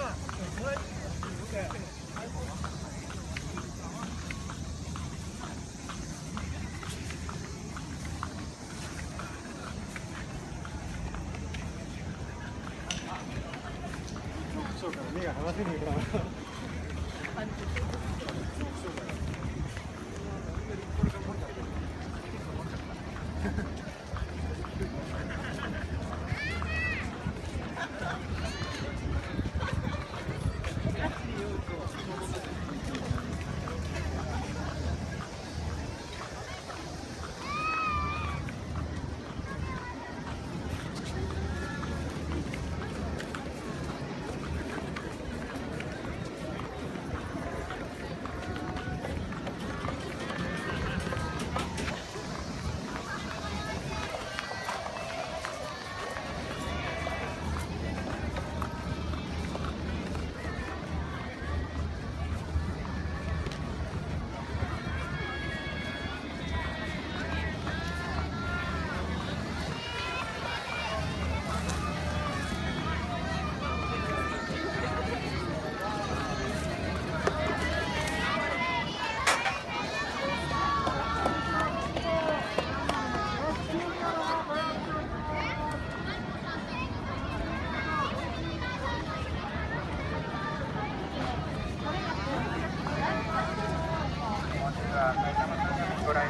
そうか目が離せねえから。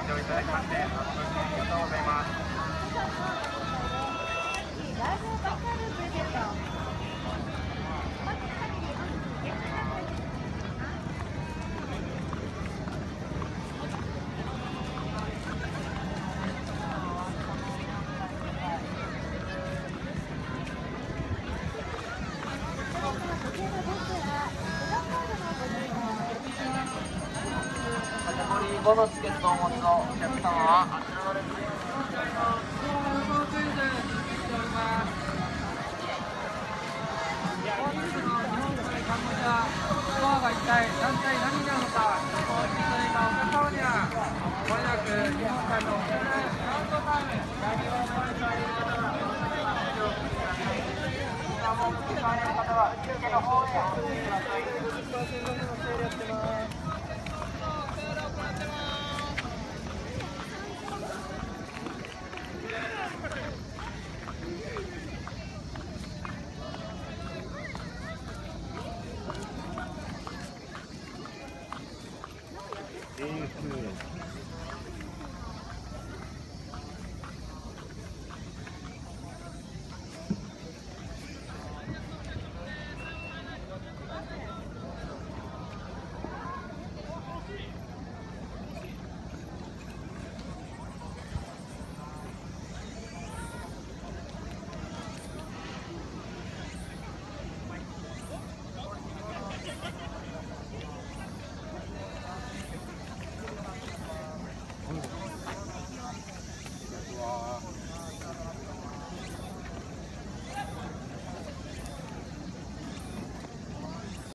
来場いただきまして誠にありがとうございますライブバカルプレゼントカテゴリー5のチケットをお持ちのお客様はあちらのレジで本日の日本対カンボジアスコアが一体何対何なのか予想したいたお客様にはもなく日本対のカウントタイム来年をお待ちいただいる方はご了承くださいインターモード使われる方は受付の方へお進みくださいえー